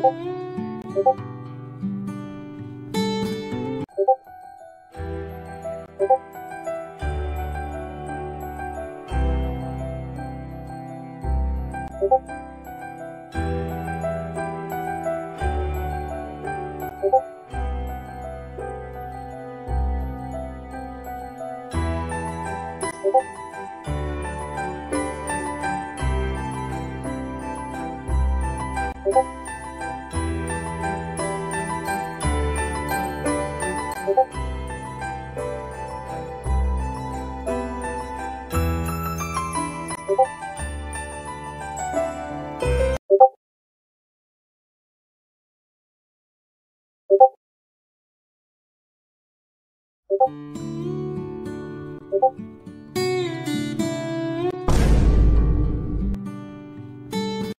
고맙 you